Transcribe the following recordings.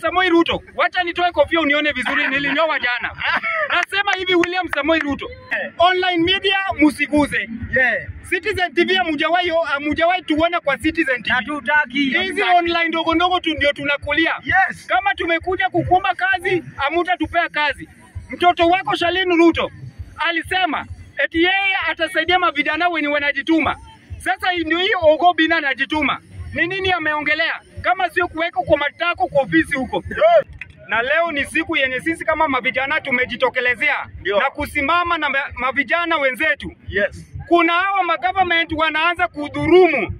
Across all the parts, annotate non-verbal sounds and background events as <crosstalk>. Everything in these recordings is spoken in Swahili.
Samoei Ruto, wacha nitoe kofia unione vizuri, nilinyoa jana. <laughs> Nasema hivi, William Samoei Ruto, online media musiguze. Yeah. Citizen TV hamujawahi hamujawahi tuona kwa Citizen TV. Hatutaki. Hizi online ndogo ndogo tu ndio tunakulia. Yes. Kama tumekuja kukuomba kazi, hamutatupea kazi. Mtoto wako Shalini Ruto alisema eti yeye atasaidia mavijana wenye wanajituma. Sasa ndio hiyo Ogo Bina anajituma. Ni nini ameongelea kama sio kuweka kwa matako kwa ofisi huko? Na leo ni siku yenye sisi kama mavijana tumejitokelezea na kusimama na mavijana wenzetu Yes. kuna hawa magovernment wanaanza kudhurumu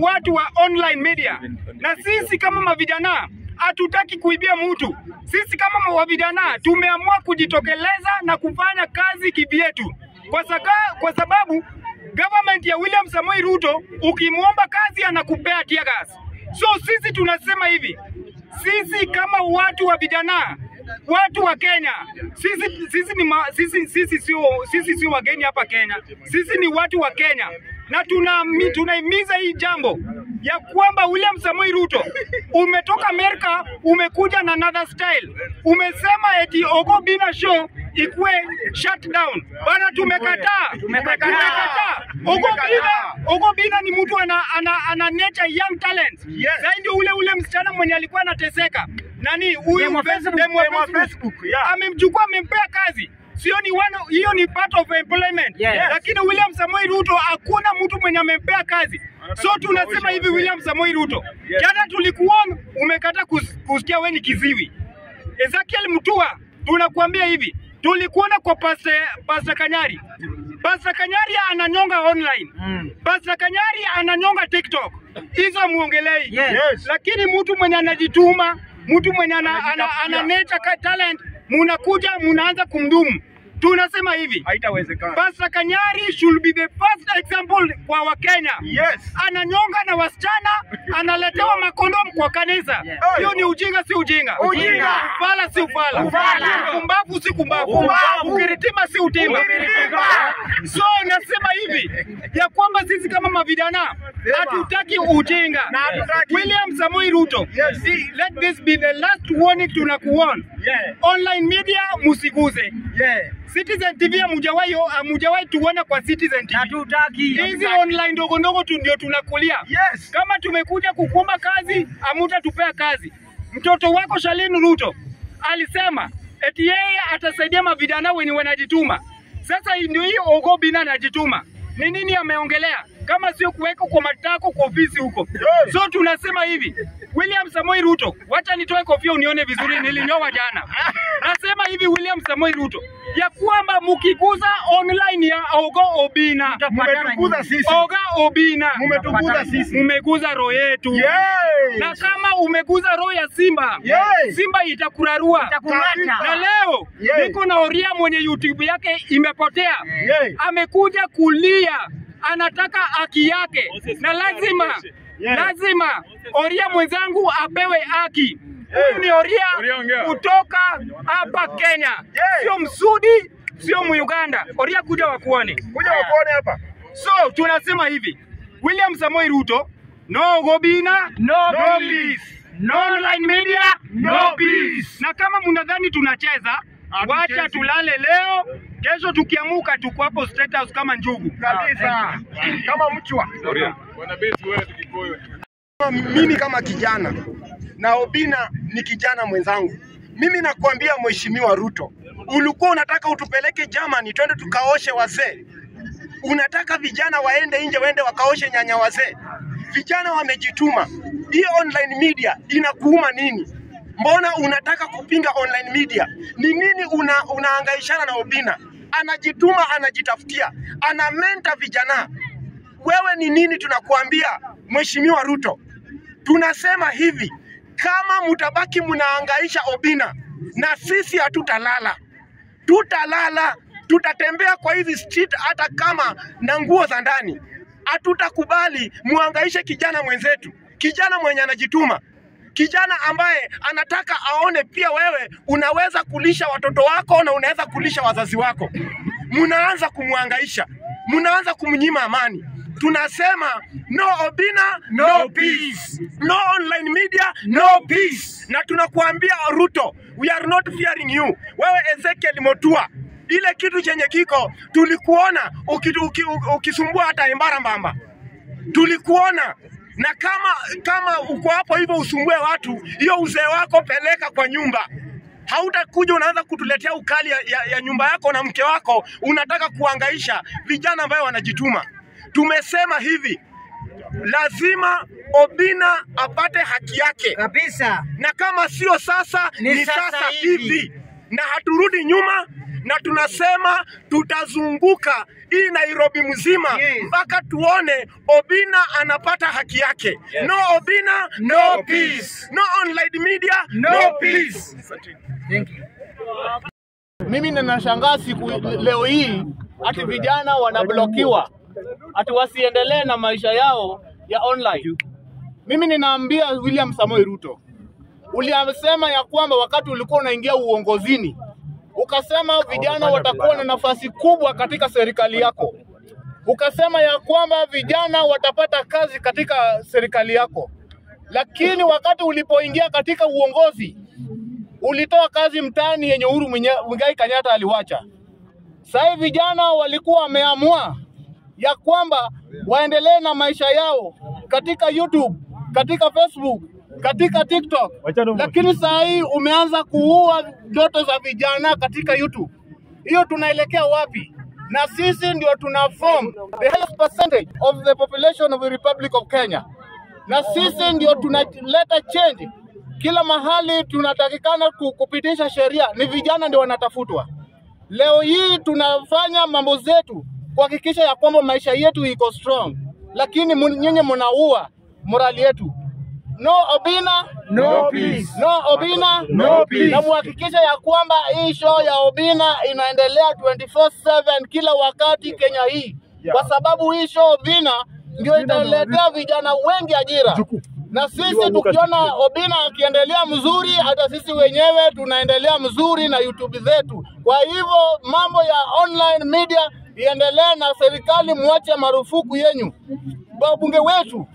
watu wa online media, na sisi kama mavijana hatutaki kuibia mtu. Sisi kama mavijana tumeamua kujitokeleza na kufanya kazi kivyetu, kwa, saka, kwa sababu government ya William Samoei Ruto ukimwomba kazi anakupea tear gas. So sisi tunasema hivi, sisi kama watu wa vijana watu wa Kenya sisi, sisi, ni ma, sisi, sisi, sio, sisi sio wageni hapa Kenya, sisi ni watu wa Kenya. Na tuna tunahimiza hii jambo ya kwamba William Samoei Ruto umetoka Amerika, umekuja na another style, umesema eti Ogo Bina show ikuwe shut down. Bana, tumekataa, tumekataa. Ogo Bina, Ogo Bina ni mtu ana, ana, ana nature young talent. Yes. zaidi ule ule msichana mwenye alikuwa anateseka. Nani? Huyu Facebook. Facebook, yeah. amemchukua amempea kazi sio ni one, hiyo ni part of employment Yes. lakini William Samoei Ruto hakuna mtu mwenye amempea kazi so tunasema hivi William Samoei Ruto Yes. jana tulikuona umekata kus, kusikia we ni kiziwi Ezekiel Mutua tunakuambia hivi tulikuona kwa Pastor, Pastor Kanyari Pastor Kanyari ananyonga online Mm. Pastor Kanyari ananyonga TikTok hizo muongelei Yes. Yes. lakini mtu mwenye anajituma, mtu mwenye ana, ana, ana ana nature talent, munakuja munaanza kumdumu. Tunasema hivi, Haitawezekana. Pastor Kanyari should be the first example kwa Wakenya. Yes. Ananyonga na wasichana, analetewa makondomu kwa kanisa. Hiyo ni ujinga, si ujinga. Ujinga. Ufala si ufala. Ufala. Kumbavu si kumbavu. Ukiritima si utima. So nasema hivi ya kwamba sisi kama mavijana hatutaki ujinga. William Samoei Ruto, see, let this be the last warning tunakuona. Online media musiguze. Citizen TV hamujawahi hamujawahi tuona kwa Citizen TV. Hatutaki. Hizi online ndogo ndogo tu ndio tunakulia. Yes. Kama tumekuja kukuomba kazi, hamutatupea kazi. Mtoto wako Shalini Ruto alisema eti yeye atasaidia mavijana wenye wanajituma. Sasa ndio hii Ogo Bina anajituma. Ni nini ameongelea kama sio kuweka kwa matako kwa ofisi huko? So tunasema hivi, William Samoi Ruto, wacha nitoe kofia unione vizuri, nilinyoa jana. <laughs> Nasema hivi William Samoei Ruto ya kwamba mukiguza online ya Ogo Obina, Mmetukuza sisi. Oga Obina, Mmetukuza sisi. mmeguza roho yetu Yes. na kama umeguza roho ya Simba Yes. Simba itakurarua itakumata. na leo Yes. niko na Oria mwenye YouTube yake imepotea Yes. amekuja kulia anataka haki yake. Na lazima lazima Oria mwenzangu apewe haki. Huyu ni Oria kutoka hapa Kenya. Sio Msudi sio Muuganda Oria kuja wakuone. Kuja wakuone hapa. So tunasema hivi, William Samoei Ruto, no Gobina, No peace. No online media, no peace. Na kama mnadhani tunacheza, wacha tulale leo, kesho tukiamuka tuko hapo State House kama njugu. Kabisa. Kama mchwa. mimi kama kijana na Obina ni kijana mwenzangu, mimi nakuambia Mheshimiwa Ruto, ulikuwa unataka utupeleke Germany twende tukaoshe wazee, unataka vijana waende nje waende wakaoshe nyanya wazee. Vijana wamejituma. Hii online media inakuuma nini? Mbona unataka kupinga online media? Ni nini una, unaangaishana na Obina? Anajituma, anajitafutia, ana menta vijana. Wewe ni nini tunakuambia Mheshimiwa Ruto? Tunasema hivi, kama mtabaki mnaangaisha Obina na sisi hatutalala, tutalala, tutatembea kwa hizi street hata kama na nguo za ndani. Hatutakubali muangaishe kijana mwenzetu, kijana mwenye anajituma, kijana ambaye anataka aone pia wewe unaweza kulisha watoto wako na unaweza kulisha wazazi wako. Mnaanza kumwangaisha, mnaanza kumnyima amani. Tunasema no Obina, no, no peace. No online media, no peace. Na tunakuambia Ruto, we are not fearing you. Wewe Ezekiel Motua, ile kitu chenye kiko tulikuona ukisumbua uki- uki- uki hata Embara Mbamba, tulikuona na kama kama uko hapo hivyo usumbue watu, hiyo uzee wako peleka kwa nyumba. Hautakuja unaanza kutuletea ukali ya, ya, ya nyumba yako na mke wako, unataka kuangaisha vijana ambayo wanajituma. Tumesema hivi, lazima Obina apate haki yake kabisa. na kama sio sasa Ni ni, sasa sasa, hivi. hivi. Na haturudi nyuma na tunasema tutazunguka hii Nairobi mzima Yes. mpaka tuone Obina anapata haki yake. Yes. No Obina, no, no peace. No online media, no, peace. Thank you. Mimi ninashangaa siku leo hii ati vijana wanablokiwa ati wasiendelee na maisha yao ya online. Mimi ninaambia William Samoei Ruto, uliasema ya kwamba wakati ulikuwa unaingia uongozini ukasema vijana watakuwa na nafasi kubwa katika serikali yako, ukasema ya kwamba vijana watapata kazi katika serikali yako, lakini wakati ulipoingia katika uongozi ulitoa kazi mtaani yenye Uhuru Muigai Kenyatta aliwacha. Sasa vijana walikuwa wameamua ya kwamba waendelee na maisha yao katika YouTube, katika Facebook, katika TikTok, lakini saa hii umeanza kuua ndoto za vijana katika YouTube. Hiyo tunaelekea wapi? Na sisi ndio tuna form the highest percentage of the population of the Republic of Kenya na sisi ndio tunaleta change kila mahali. Tunatakikana kupitisha sheria, ni vijana ndio wanatafutwa. Leo hii tunafanya mambo zetu kuhakikisha ya kwamba maisha yetu iko strong, lakini nyinyi mnaua morali yetu. No Obina, No peace. no Obina, No peace. na muhakikisha ya kwamba hii show ya Obina inaendelea 24/7 kila wakati Kenya hii, kwa sababu hii show Obina ndio italetea vijana wengi ajira, na sisi tukiona Obina akiendelea mzuri, hata sisi wenyewe tunaendelea mzuri na YouTube zetu. Kwa hivyo mambo ya online media iendelee, na serikali mwache marufuku yenyu. Wabunge wetu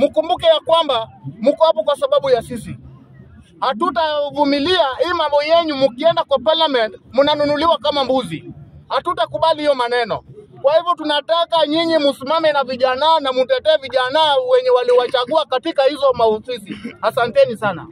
mkumbuke ya kwamba mko hapo kwa sababu ya sisi. Hatutavumilia hii mambo yenyu, mkienda kwa parliament mnanunuliwa kama mbuzi. Hatutakubali hiyo maneno. Kwa hivyo tunataka nyinyi msimame na vijana na mtetee vijana wenye waliwachagua katika hizo maofisi. Asanteni sana.